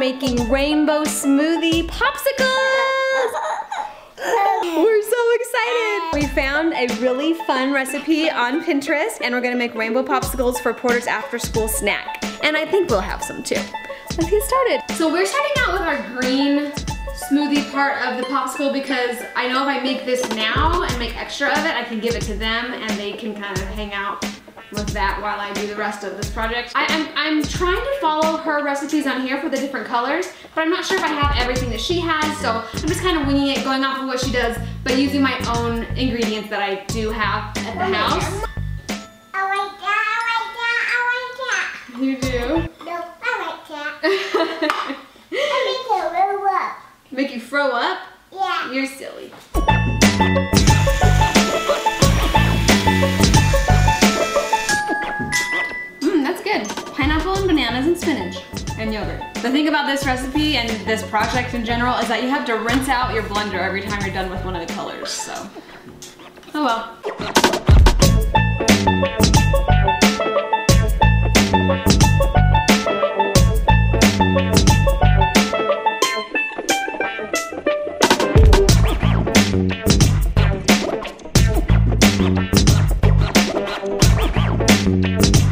making rainbow smoothie popsicles. We're so excited. We found a really fun recipe on Pinterest and we're gonna make rainbow popsicles for Porter's after school snack. And I think we'll have some too. Let's get started. So we're starting out with our green smoothie part of the popsicle because I know if I make this now and make extra of it, I can give it to them and they can kind of hang out with that while I do the rest of this project. I, am I'm, I'm trying to follow her recipes on here for the different colors, but I'm not sure if I have everything that she has, so I'm just kind of winging it, going off of what she does, but using my own ingredients that I do have at the house. I like that, I like that, I like that. You do? No, I like that. bananas and spinach and yogurt. The thing about this recipe and this project in general is that you have to rinse out your blender every time you're done with one of the colors, so. Oh well. Okay,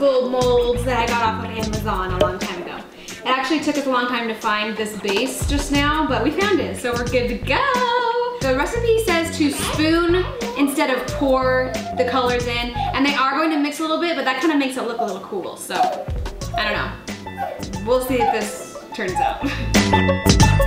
molds that I got off of Amazon a long time ago. It actually took us a long time to find this base just now, but we found it, so we're good to go. The recipe says to spoon instead of pour the colors in, and they are going to mix a little bit, but that kind of makes it look a little cool, so I don't know. We'll see if this turns out.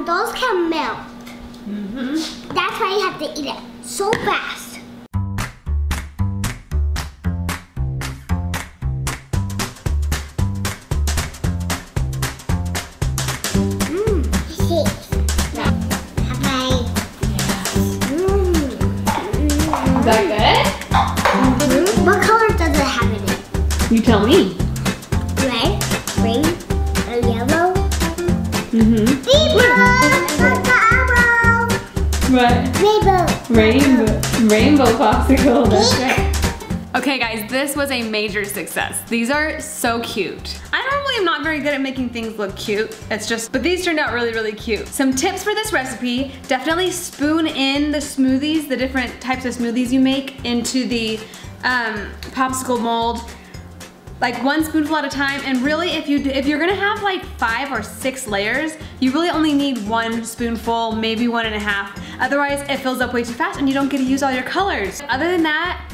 And those can melt. Mm-hmm. That's why you have to eat it so fast. Mmm, shit. Have I? Mmm. Is that Mhm. What color does it have in it? You tell me. Mm-hmm. Rainbow. What? Rainbow. Rainbow, rainbow popsicle, that's right. Okay guys, this was a major success. These are so cute. I normally am not very good at making things look cute. It's just, but these turned out really, really cute. Some tips for this recipe, definitely spoon in the smoothies, the different types of smoothies you make into the um, popsicle mold like one spoonful at a time. And really if you if you're gonna have like five or six layers you really only need one spoonful maybe one and a half. Otherwise it fills up way too fast and you don't get to use all your colors. Other than that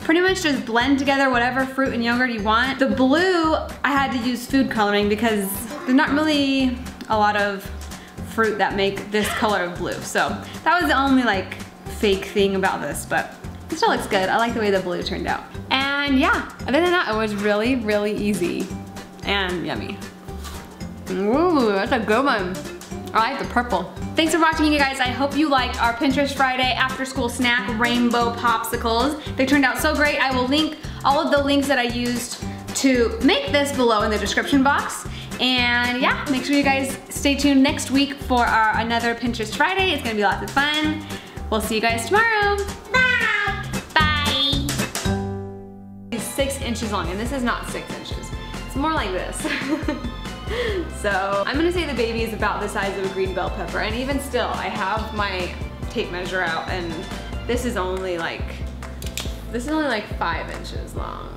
pretty much just blend together whatever fruit and yogurt you want. The blue I had to use food coloring because there's not really a lot of fruit that make this color of blue. So that was the only like fake thing about this but it still looks good. I like the way the blue turned out. And yeah, other than that, it was really, really easy and yummy. Ooh, that's a good one. I like the purple. Thanks for watching you guys. I hope you liked our Pinterest Friday after school snack rainbow popsicles. They turned out so great. I will link all of the links that I used to make this below in the description box. And yeah, make sure you guys stay tuned next week for our another Pinterest Friday. It's gonna be lots of fun. We'll see you guys tomorrow. Six inches long, and this is not six inches. It's more like this. so I'm gonna say the baby is about the size of a green bell pepper, and even still, I have my tape measure out, and this is only like This is only like five inches long.